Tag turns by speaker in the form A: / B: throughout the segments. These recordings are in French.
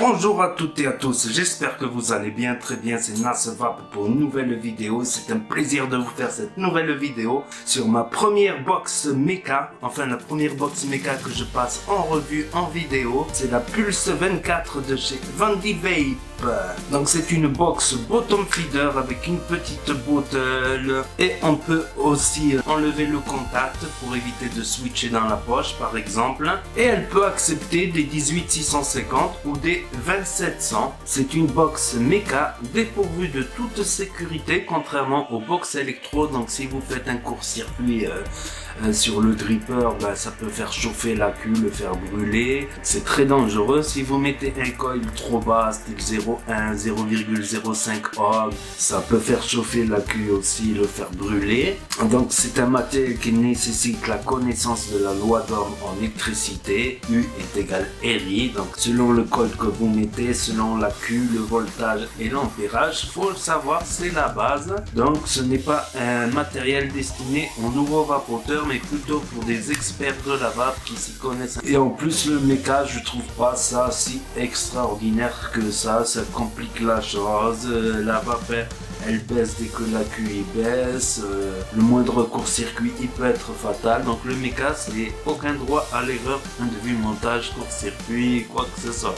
A: Bonjour à toutes et à tous, j'espère que vous allez bien, très bien, c'est Nasvap pour une nouvelle vidéo. C'est un plaisir de vous faire cette nouvelle vidéo sur ma première box mecha, enfin la première box mecha que je passe en revue en vidéo. C'est la Pulse 24 de chez Vandy Vape. Donc c'est une box bottom feeder avec une petite bottle et on peut aussi enlever le contact pour éviter de switcher dans la poche par exemple. Et elle peut accepter des 18650 ou des 2700. C'est une box méca dépourvue de toute sécurité contrairement aux box électro. Donc si vous faites un court-circuit euh, euh, sur le dripper, bah, ça peut faire chauffer la queue, le faire brûler. C'est très dangereux. Si vous mettez un coil trop bas, style 0,1, 0,05 ohm, ça peut faire chauffer la queue aussi, le faire brûler. Donc c'est un matériel qui nécessite la connaissance de la loi d'Ohm en électricité. U est égal RI. Donc selon le code que vous mettez, selon la queue, le voltage et l'ampérage, faut le savoir, c'est la base. Donc ce n'est pas un matériel destiné aux nouveaux vapoteurs mais plutôt pour des experts de la vape qui s'y connaissent. Et en plus, le méca, je trouve pas ça si extraordinaire que. Ça complique la chose. Euh, la vapeur, elle baisse dès que la QI baisse. Euh, le moindre court-circuit, il peut être fatal. Donc le méca, c'est aucun droit à l'erreur, point de vue montage, court-circuit, quoi que ce soit.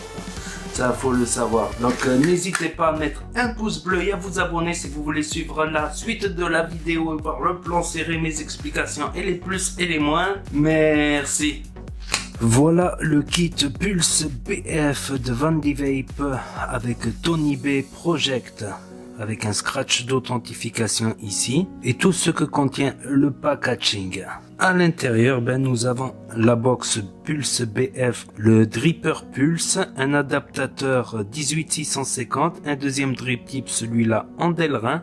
A: Ça, faut le savoir. Donc, euh, n'hésitez pas à mettre un pouce bleu et à vous abonner si vous voulez suivre la suite de la vidéo et voir le plan serré, mes explications et les plus et les moins. Merci. Voilà le kit Pulse BF de Vandy Vape avec Tony B Project avec un scratch d'authentification ici et tout ce que contient le packaging. À l'intérieur, ben, nous avons la box Pulse BF, le dripper Pulse, un adaptateur 18650, un deuxième drip type, celui-là en Delrin,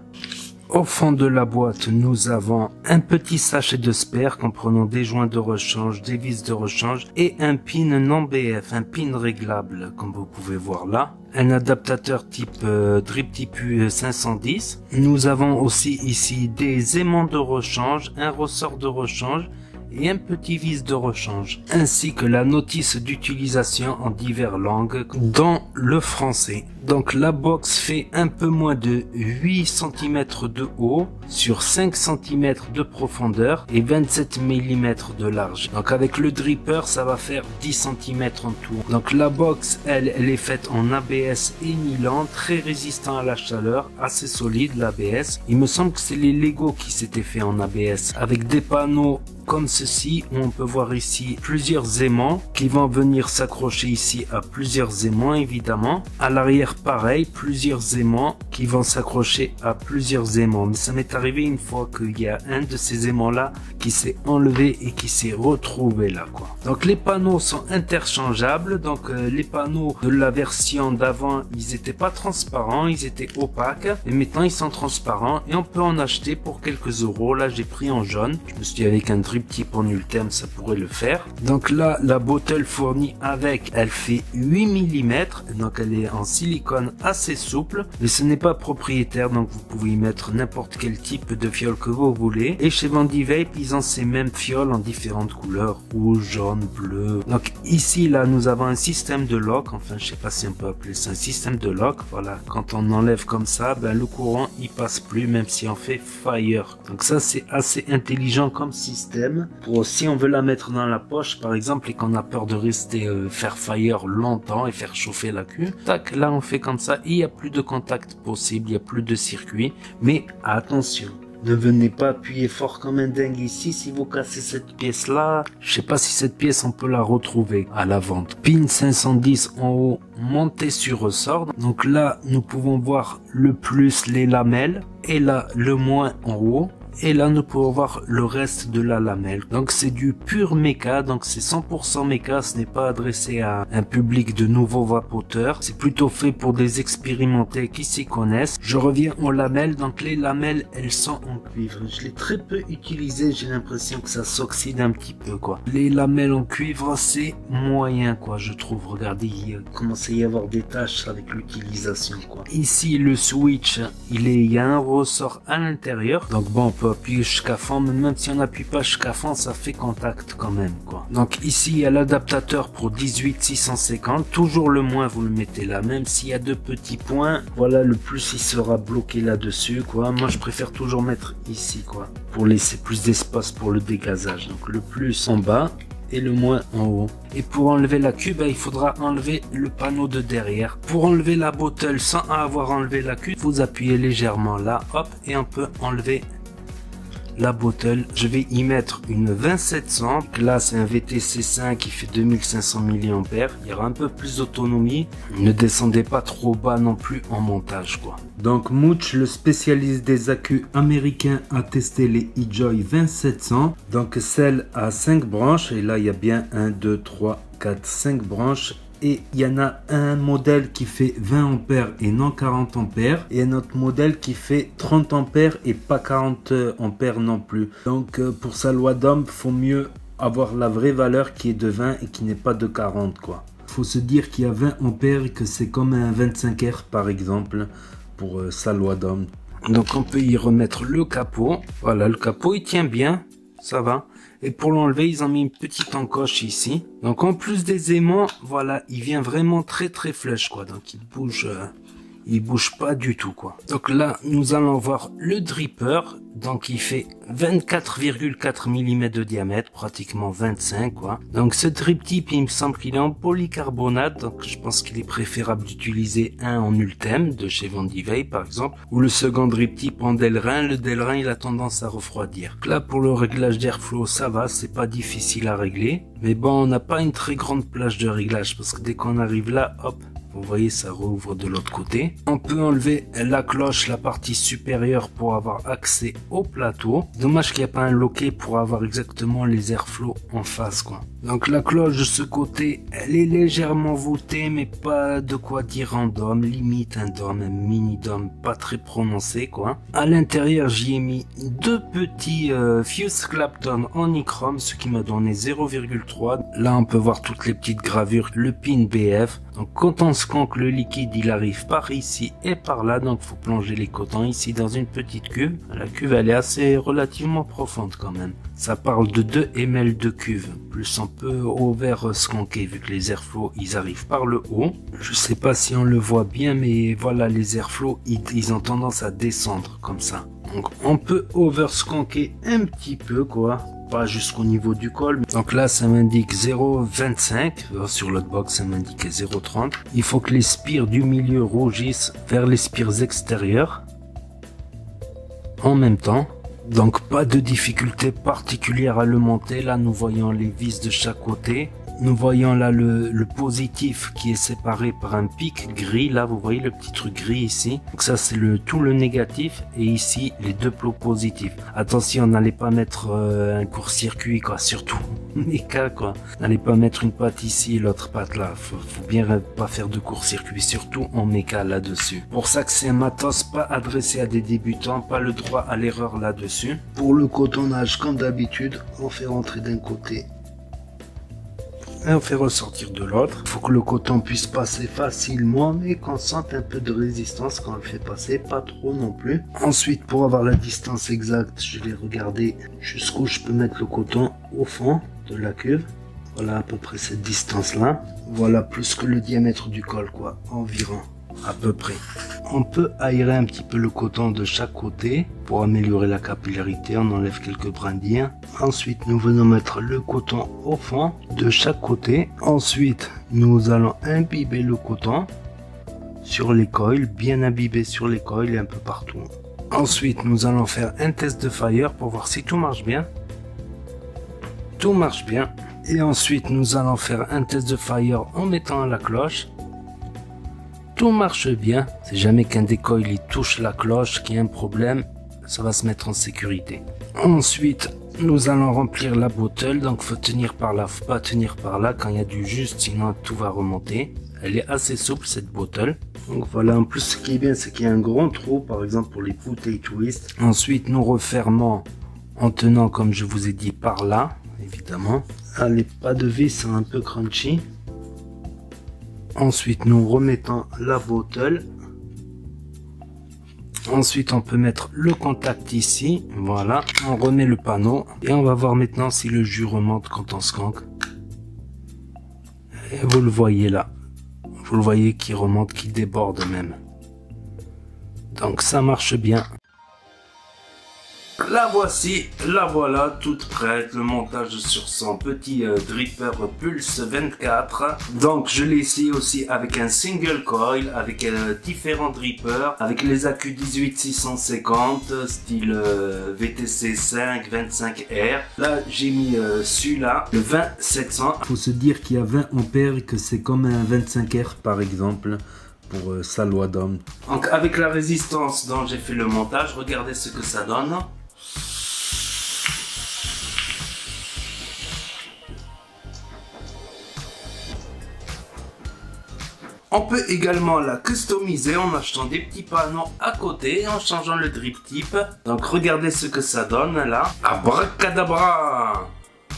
A: au fond de la boîte, nous avons un petit sachet de spare comprenant des joints de rechange, des vis de rechange et un pin non BF, un pin réglable comme vous pouvez voir là. Un adaptateur type euh, drip type 510. Nous avons aussi ici des aimants de rechange, un ressort de rechange et un petit vis de rechange, ainsi que la notice d'utilisation en diverses langues, dont le français. Donc la box fait un peu moins de 8 cm de haut sur 5 cm de profondeur et 27 mm de large. Donc avec le dripper, ça va faire 10 cm en tout. Donc la box, elle, elle est faite en ABS émilant, très résistant à la chaleur, assez solide l'ABS. Il me semble que c'est les Lego qui s'étaient fait en ABS avec des panneaux comme ceci où on peut voir ici plusieurs aimants qui vont venir s'accrocher ici à plusieurs aimants évidemment. À l'arrière pareil, plusieurs aimants qui vont s'accrocher à plusieurs aimants. Mais ça m'est arrivé une fois qu'il y a un de ces aimants là qui s'est enlevé et qui s'est retrouvé là quoi. Donc les panneaux sont interchangeables. Donc euh, les panneaux de la version d'avant ils étaient pas transparents, ils étaient opaques. Et maintenant ils sont transparents et on peut en acheter pour quelques euros. Là j'ai pris en jaune. Je me suis dit avec un drip type en ça pourrait le faire. Donc là la bottle fournie avec elle fait 8 mm. Donc elle est en silicone assez souple. Mais ce n'est pas propriétaire donc vous pouvez y mettre n'importe quel type de fiole que vous voulez. Et chez Vandy ils ont ces mêmes fioles en différentes couleurs. Rouge, jaune, bleu. Donc ici là nous avons un système de lock. Enfin je sais pas si on peut appeler ça un système de lock. Voilà. Quand on enlève comme ça ben, le courant il passe plus même si on fait fire. Donc ça c'est assez intelligent comme système. Pour si on veut la mettre dans la poche par exemple et qu'on a peur de rester euh, faire fire longtemps et faire chauffer la queue. Tac là on fait comme ça. Il n'y a plus de contact possible. Il n'y a plus de circuit. Mais attention. Ne venez pas appuyer fort comme un dingue ici si vous cassez cette pièce là. Je sais pas si cette pièce on peut la retrouver à la vente. Pin 510 en haut monté sur ressort. Donc là nous pouvons voir le plus les lamelles et là le moins en haut et là nous pouvons voir le reste de la lamelle. Donc c'est du pur méca, donc c'est 100% méca, ce n'est pas adressé à un public de nouveaux vapoteurs, c'est plutôt fait pour des expérimentés qui s'y connaissent. Je reviens aux lamelles, donc les lamelles elles sont en cuivre, je l'ai très peu utilisé, j'ai l'impression que ça s'oxyde un petit peu quoi. Les lamelles en cuivre c'est moyen quoi je trouve, regardez il commence à y avoir des taches avec l'utilisation quoi. Ici le switch il est, il y a un ressort à l'intérieur, donc bon on peut peut appuyer jusqu'à fond, même si on n'appuie pas jusqu'à fond, ça fait contact quand même, quoi. Donc ici, il y a l'adaptateur pour 18 650. Toujours le moins, vous le mettez là. Même s'il y a deux petits points, voilà, le plus il sera bloqué là-dessus, quoi. Moi, je préfère toujours mettre ici, quoi. Pour laisser plus d'espace pour le dégazage. Donc le plus en bas et le moins en haut. Et pour enlever la cube, il faudra enlever le panneau de derrière. Pour enlever la bottle sans avoir enlevé la cube, vous appuyez légèrement là, hop, et on peut enlever la bottle. Je vais y mettre une 2700. Là, c'est un VTC5 qui fait 2500 mAh. Il y aura un peu plus d'autonomie. Ne descendez pas trop bas non plus en montage, quoi. Donc, Mooch, le spécialiste des accus américains, a testé les eJoy 2700. Donc, celle à 5 branches. Et là, il y a bien 1, 2, 3, 4, 5 branches et il y en a un modèle qui fait 20 ampères et non 40 ampères et un autre modèle qui fait 30 ampères et pas 40 ampères non plus. Donc euh, pour sa loi d'homme faut mieux avoir la vraie valeur qui est de 20 et qui n'est pas de 40 quoi. Faut se dire qu'il y a 20 ampères et que c'est comme un 25 R par exemple pour euh, sa loi d'homme. Donc on peut y remettre le capot. Voilà le capot il tient bien. Ça va et pour l'enlever, ils ont mis une petite encoche ici. Donc en plus des aimants, voilà, il vient vraiment très très flush quoi. Donc il bouge, euh, il bouge pas du tout quoi. Donc là, nous allons voir le dripper. Donc il fait 24,4 mm de diamètre, pratiquement 25 quoi. Donc ce drip tip, il me semble qu'il est en polycarbonate, donc je pense qu'il est préférable d'utiliser un en Ultem de chez Vendivey par exemple, ou le second drip tip en Delrin. Le Delrin il a tendance à refroidir. là pour le réglage d'airflow, ça va, c'est pas difficile à régler. Mais bon, on n'a pas une très grande plage de réglage parce que dès qu'on arrive là, hop, vous voyez, ça rouvre de l'autre côté. On peut enlever la cloche, la partie supérieure pour avoir accès au plateau. Dommage qu'il n'y a pas un loquet pour avoir exactement les airflows en face. Donc la cloche de ce côté, elle est légèrement voûtée, mais pas de quoi dire en dôme, limite un dôme, un mini dôme, pas très prononcé quoi. À l'intérieur, j'y ai mis deux petits euh, Fuse Clapton en nichrome, ce qui m'a donné 0,3. Là, on peut voir toutes les petites gravures, le pin BF. Donc quand on scanque le liquide, il arrive par ici et par là, donc faut plonger les cotons ici dans une petite cuve. La cuve, elle est assez relativement profonde quand même. Ça parle de 2 ml de cuve, plus peu au vert skanké vu que les airflows ils arrivent par le haut. Je sais pas si on le voit bien mais voilà les airflows ils, ont tendance à descendre comme ça. Donc on peut over skanker un petit peu quoi, pas jusqu'au niveau du col. Donc là, ça m'indique 0,25. Sur l'autre box, ça m'indique 0,30. Il faut que les spires du milieu rougissent vers les spires extérieures en même temps. Donc pas de difficulté particulière à le monter. Là, nous voyons les vis de chaque côté. Nous voyons là le, le, positif qui est séparé par un pic gris. Là, vous voyez le petit truc gris ici. Donc ça, c'est le tout le négatif. Et ici, les deux plots positifs. Attention, n'allez pas mettre euh, un court-circuit, quoi. Surtout méca, quoi. N'allez pas mettre une patte ici et l'autre patte là. Faut, faut bien pas faire de court-circuit, surtout en méca là-dessus. Pour ça que c'est un matos pas adressé à des débutants, pas le droit à l'erreur là-dessus. Pour le cotonnage, comme d'habitude, on fait rentrer d'un côté on fait ressortir de l'autre. Il faut que le coton puisse passer facilement, mais qu'on sente un peu de résistance quand on le fait passer, pas trop non plus. Ensuite, pour avoir la distance exacte, je vais regarder jusqu'où je peux mettre le coton au fond de la cuve. Voilà à peu près cette distance là. Voilà plus que le diamètre du col quoi, environ à peu près. On peut aérer un petit peu le coton de chaque côté pour améliorer la capillarité. On enlève quelques brindilles. Ensuite, nous venons mettre le coton au fond de chaque côté. Ensuite, nous allons imbiber le coton sur les coils, bien imbibé sur les coils et un peu partout. Ensuite, nous allons faire un test de fire pour voir si tout marche bien. Tout marche bien. Et ensuite, nous allons faire un test de fire en mettant la cloche tout marche bien, c'est jamais qu'un décoil il touche la cloche qu'il y a un problème, ça va se mettre en sécurité. Ensuite, nous allons remplir la bottle, donc faut tenir par là, faut pas tenir par là quand il y a du juste, sinon tout va remonter. Elle est assez souple cette bottle. Donc voilà, en plus ce qui est bien, c'est qu'il y a un grand trou, par exemple pour les bouteilles twist. Ensuite, nous refermons en tenant, comme je vous ai dit, par là, évidemment. Allez, pas de vis, c'est un peu crunchy. Ensuite, nous remettons la bottle. Ensuite, on peut mettre le contact ici. Voilà. On remet le panneau. Et on va voir maintenant si le jus remonte quand on scanque. Et vous le voyez là. Vous le voyez qui remonte, qui déborde même. Donc ça marche bien. La voici, la voilà toute prête, le montage sur son petit euh, dripper Pulse 24. Donc je l'ai ici aussi avec un single coil, avec euh, différents drippers, avec les AQ18 650, style euh, VTC 5 25R. Là j'ai mis celui-là, le 20700. Faut se dire qu'il y a 20 ampères et que c'est comme un 25R par exemple pour sa loi d'homme. Donc avec la résistance dont j'ai fait le montage, regardez ce que ça donne. On peut également la customiser en achetant des petits panneaux à côté en changeant le drip type. Donc regardez ce que ça donne là. Abracadabra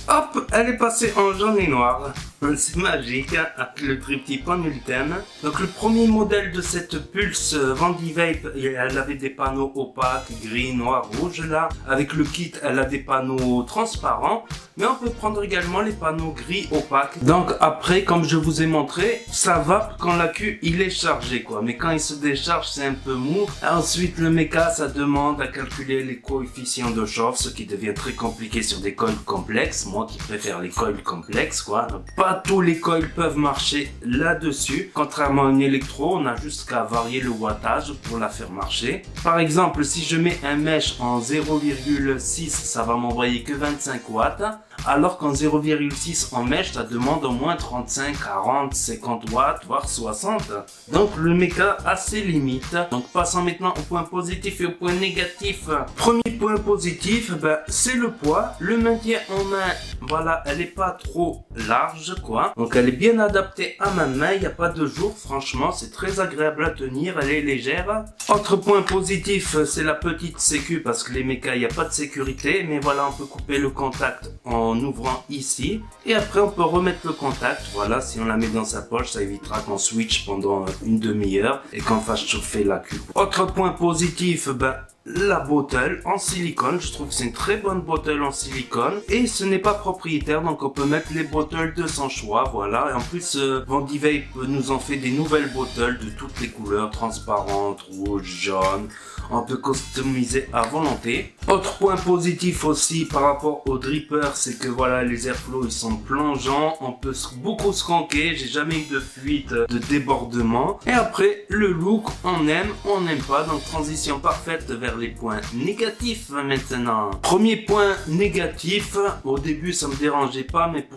A: Hop, elle est passée en jaune et noir. C'est magique, hein, avec le triptyque en ultime. Donc le premier modèle de cette Pulse Vandy Vape, elle avait des panneaux opaques, gris, noir, rouge là. Avec le kit, elle a des panneaux transparents. Mais on peut prendre également les panneaux gris opaques. Donc après, comme je vous ai montré, ça va quand l'accu il est chargé quoi. Mais quand il se décharge, c'est un peu mou. Ensuite, le méca, ça demande à calculer les coefficients de chauffe, ce qui devient très compliqué sur des coils complexes. Moi qui préfère les coils complexes quoi. Tous les coils peuvent marcher là-dessus. Contrairement à une électro, on a juste qu'à varier le wattage pour la faire marcher. Par exemple, si je mets un mesh en 0,6, ça va m'envoyer que 25 watts alors qu'en 0,6 en mèche, ça demande au moins 35, 40, 50 watts, voire 60. Donc le méca a ses limites. Donc passons maintenant au point positif et au point négatif. Premier point positif, ben, c'est le poids. Le maintien en main, voilà, elle est pas trop large, quoi. Donc elle est bien adaptée à ma main, il n'y a pas de jour, franchement, c'est très agréable à tenir, elle est légère. Autre point positif, c'est la petite sécu, parce que les mécas, il n'y a pas de sécurité, mais voilà, on peut couper le contact en en ouvrant ici. Et après, on peut remettre le contact. Voilà, si on la met dans sa poche, ça évitera qu'on switch pendant une demi-heure et qu'on fasse chauffer la cube. Autre point positif, ben, la bottle en silicone. Je trouve que c'est une très bonne bottle en silicone. Et ce n'est pas propriétaire, donc on peut mettre les bottles de son choix. Voilà. Et en plus, euh, Vandy Vape nous en fait des nouvelles bottles de toutes les couleurs, transparentes, rouge, jaune. On peut customiser à volonté. Autre point positif aussi par rapport au dripper, c'est que voilà, les airflows ils sont plongeants. On peut beaucoup se ranquer. J'ai jamais eu de fuite, de débordement. Et après, le look, on aime, on n'aime pas. Donc transition parfaite vers les points négatifs maintenant. Premier point négatif, au début ça me dérangeait pas, mais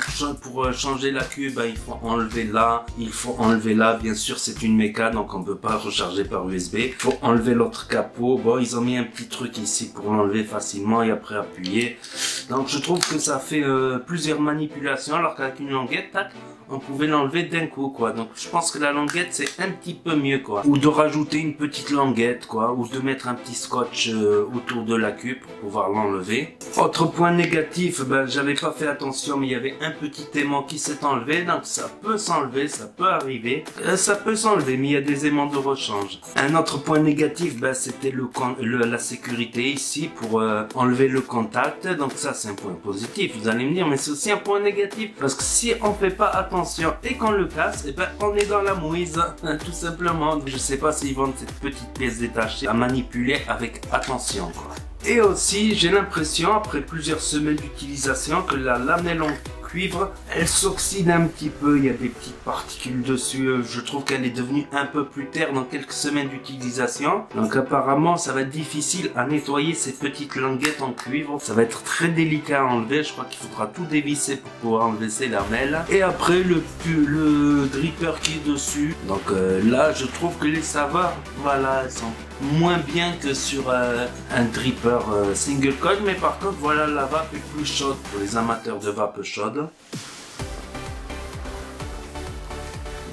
A: pour, euh, changer la cube, ben, il faut enlever là, il faut enlever là, bien sûr c'est une méca, donc on peut pas recharger par USB. Il faut enlever l'autre capot, bon ils ont mis un petit truc ici pour l'enlever facilement et après appuyer. Donc je trouve que ça fait euh, plusieurs manipulations, alors qu'avec une languette, tac, on pouvait l'enlever d'un coup quoi. Donc je pense que la languette c'est un petit peu mieux quoi. Ou de rajouter une petite languette quoi, ou de mettre un petit scotch euh, autour de la queue pour pouvoir l'enlever. Autre point négatif, ben, j'avais pas fait attention mais il y avait un petit aimant qui s'est enlevé donc ça peut s'enlever, ça peut arriver. Euh, ça peut s'enlever mais il y a des aimants de rechange. Un autre point négatif, ben, c'était le, la sécurité ici pour euh, enlever le contact donc ça c'est un point positif. Vous allez me dire mais c'est aussi un point négatif parce que si on fait pas attention et qu'on le casse, et eh ben on est dans la mouise tout simplement. Je sais pas s'ils vendent cette petite pièce détachée à manipuler avec attention. Et aussi j'ai l'impression après plusieurs semaines d'utilisation que la lamelle en cuivre, elle s'oxyde un petit peu, il y a des petites particules dessus, je trouve qu'elle est devenue un peu plus terre dans quelques semaines d'utilisation. Donc apparemment ça va être difficile à nettoyer ces petites languettes en cuivre, ça va être très délicat à enlever, je crois qu'il faudra tout dévisser pour pouvoir enlever ces lamelles. Et après le, le dripper qui est dessus, donc euh, là je trouve que les saveurs, voilà, elles sont moins bien que sur euh, un dripper euh, single coil mais par contre voilà la vape est plus chaude pour les amateurs de vape chaude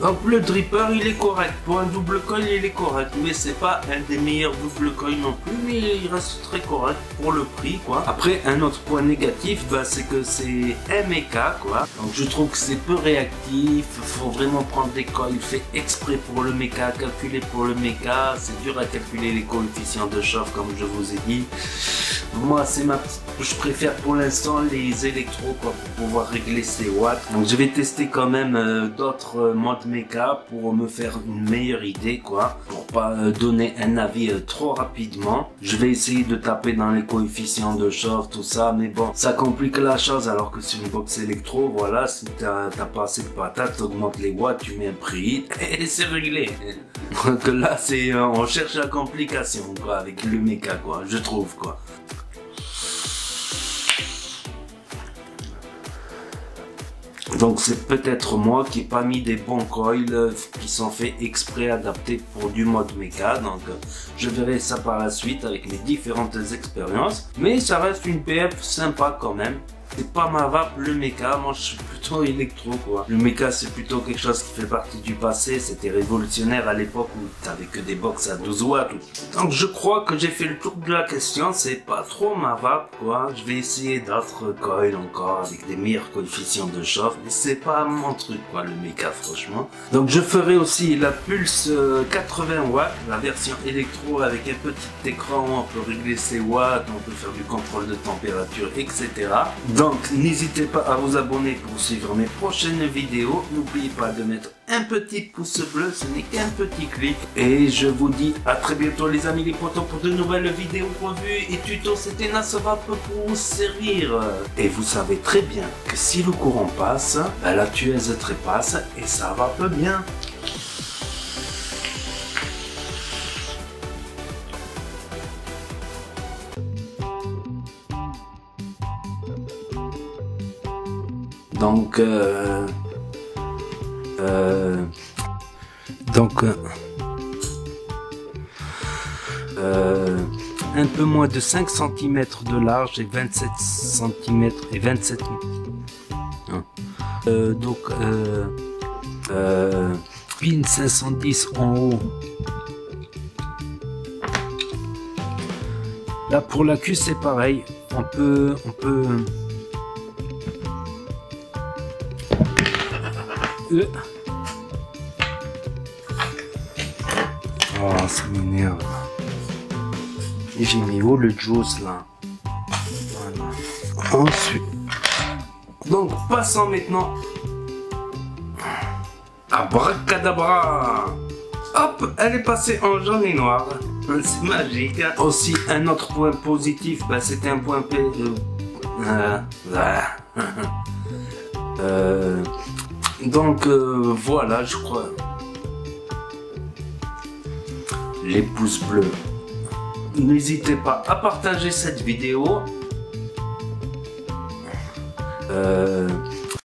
A: Donc le dripper il est correct, pour un double coil il est correct, mais c'est pas un des meilleurs double coil non plus, mais il reste très correct pour le prix quoi. Après un autre point négatif, bah, c'est que c'est mecha quoi, donc je trouve que c'est peu réactif, faut vraiment prendre des coils fait exprès pour le mecha, calculer pour le mecha, c'est dur à calculer les coefficients de chauffe comme je vous ai dit. Moi c'est ma petite je préfère pour l'instant les électros quoi, pour pouvoir régler ces watts. Donc je vais tester quand même euh, d'autres euh, modes méca pour me faire une meilleure idée quoi, pour pas euh, donner un avis trop rapidement. Je vais essayer de taper dans les coefficients de chauffe, tout ça, mais bon, ça complique la chose alors que sur une box électro, voilà, si t'as pas assez de patates, t'augmentes les watts, tu mets un prix et c'est réglé. Donc là, c'est on cherche la complication quoi avec le méca quoi, je trouve quoi. Donc c'est peut-être moi qui n'ai pas mis des bons coils euh, qui sont faits exprès adaptés pour du mode méca. Donc euh, je verrai ça par la suite avec mes différentes expériences. Mais ça reste une PF sympa quand même c'est pas ma vape le méca, moi je suis plutôt électro quoi. Le méca c'est plutôt quelque chose qui fait partie du passé, c'était révolutionnaire à l'époque où t'avais que des box à 12 watts. Donc je crois que j'ai fait le tour de la question, c'est pas trop ma vape quoi. Je vais essayer d'autres coils encore avec des meilleurs coefficients de chauffe, mais c'est pas mon truc quoi le méca franchement. Donc je ferai aussi la Pulse 80 euh, watts, la version électro avec un petit écran, on peut régler ses watts, on peut faire du contrôle de température, etc. Donc n'hésitez pas à vous abonner pour suivre mes prochaines vidéos. N'oubliez pas de mettre un petit pouce bleu, ce n'est qu'un petit clic. Et je vous dis à très bientôt les amis les potos pour de nouvelles vidéos revues et tutos. C'était Nasovap pour vous servir. Et vous savez très bien que si le courant passe, ben, la tueuse trépasse et ça va peu bien. Donc, euh, euh, donc, euh, un peu moins de 5 cm de large et 27 cm et 27 hein. donc, pin 510 en haut. Là pour la queue c'est pareil. On peut, on peut Oh, ça m'énerve. Et j'ai mis où le juice là Voilà. Ensuite. Donc, passons maintenant. Abracadabra Hop, elle est passée en jaune et noir. C'est magique. Aussi, un autre point positif, bah, c'était un point P. Euh, euh, euh, donc euh, voilà, je crois. Les pouces bleus. N'hésitez pas à partager cette vidéo. Euh,